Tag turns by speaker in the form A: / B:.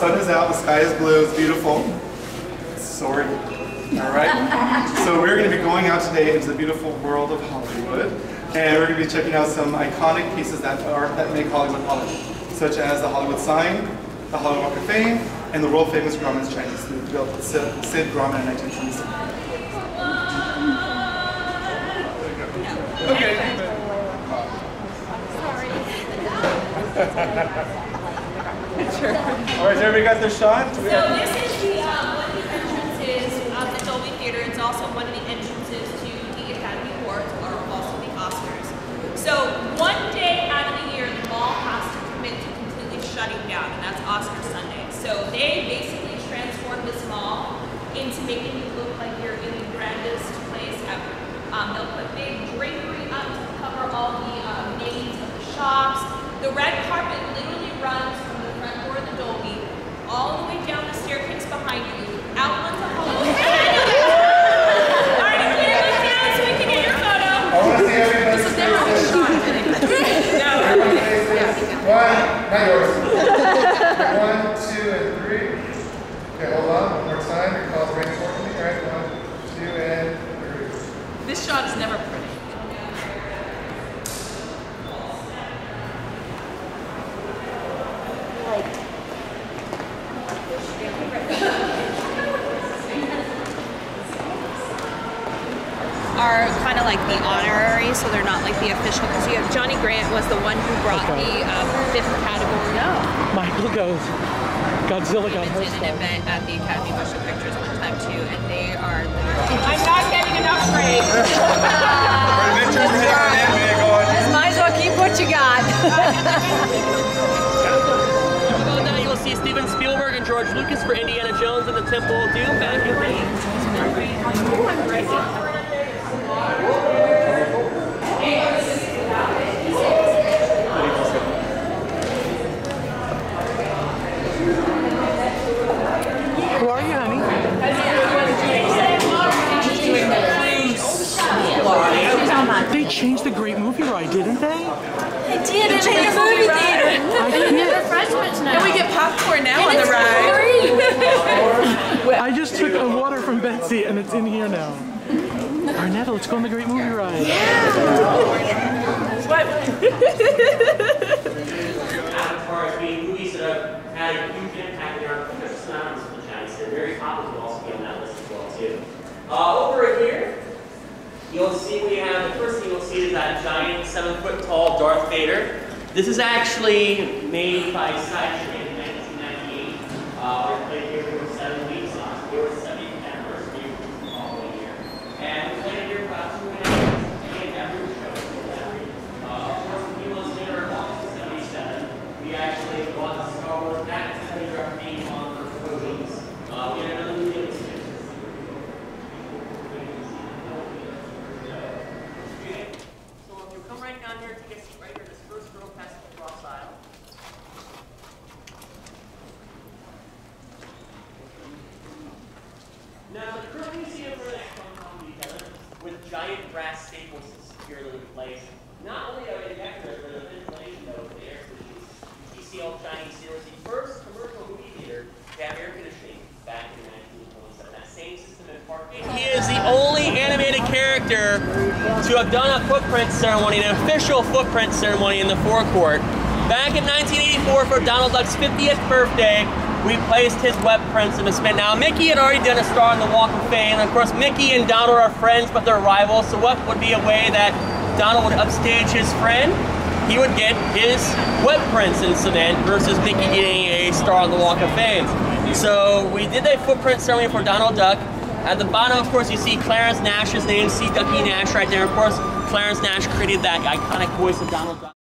A: sun is out, the sky is blue, it's beautiful. Sorry. All right. So we're going to be going out today into the beautiful world of Hollywood, and we're going to be checking out some iconic pieces that are that make Hollywood Hollywood, such as the Hollywood sign, the Hollywood Walk of Fame, and the world famous Grauman's Chinese food built by Sid, Sid Grauman in 1927. Okay.
B: Sure.
A: All right, everybody got their shot?
C: So this is the, um, one of the entrances of the Dolby Theater. It's also one of the entrances to the Academy Awards or also the Oscars. So one day out of the year, the mall has to commit to completely shutting down, and that's Oscar Sunday. So they basically transformed this mall into making you look like you're in the grandest place ever. Um, they'll put big drapery up to cover all the um, names of the shops. The red carpet literally runs from the front door of the Dolby all the way down the staircase behind you, out onto Hollywood. Alright, clear look down so we can get your photo.
A: I want to see everybody's faces. Everybody faces. One, not yours. One, two, and three. Okay, hold on. One more time. Your call's right for me. All right, one, two, and three.
B: This shot is never pretty.
D: are kind of like the honorary, so they're not like the official. Because you have Johnny Grant was the one who brought the um, fifth category. No,
E: Michael goes, Godzilla
D: he
E: got her
D: was in an event at the Academy Motion Pictures one time too, and they are literally.
B: I'm not getting enough praise.
F: Might as well keep what you got.
E: Below you'll see Steven Spielberg and George Lucas for Indiana Jones and the Temple of Doom back in the Who are you, honey? They changed the Great Movie Ride, didn't they?
F: They did it in the movie theater.
E: I can't.
B: And we get popcorn now on the ride.
E: I just took a water from Betsy and it's in here now. Arnetta, let's go on the Great Movie Ride.
G: Avatar being movies that have had a huge impact in our culture synonymous with the Chinese. They're very popular also be on that list as well too. Uh, over here, you'll see we have the first thing you'll see is that giant seven foot tall Darth Vader. This is actually made by Sideshow in 1998. Uh, we played here for seven weeks on your 70th anniversary the following year. And we played here for about two and a half years, and every show. Uh, of course, when people listening are also 77, we actually bought the Star Wars back to the our name on the movies. Uh, we had another movie that was So if you come right down here, take a seat right here, this first row past the cross aisle. Now, the museum come together with giant brass staples securely in place. Not only are they decorative, but the ventilation though for the air. TCL Chinese the first commercial movie theater to have air conditioning back in 1927. That same system in Park. He is the only animated character to have done a footprint ceremony, an official footprint ceremony in the forecourt. Back in 1984 for Donald Duck's 50th birthday, we placed his web prints in the spin. Now, Mickey had already done a star on the Walk of Fame. and Of course, Mickey and Donald are friends, but they're rivals. So what would be a way that Donald would upstage his friend? He would get his web prints incident versus Mickey getting a star on the Walk of Fame. So we did a footprint ceremony for Donald Duck. At the bottom, of course, you see Clarence Nash's name, C. Ducky Nash right there. Of course, Clarence Nash created that iconic voice of Donald Duck.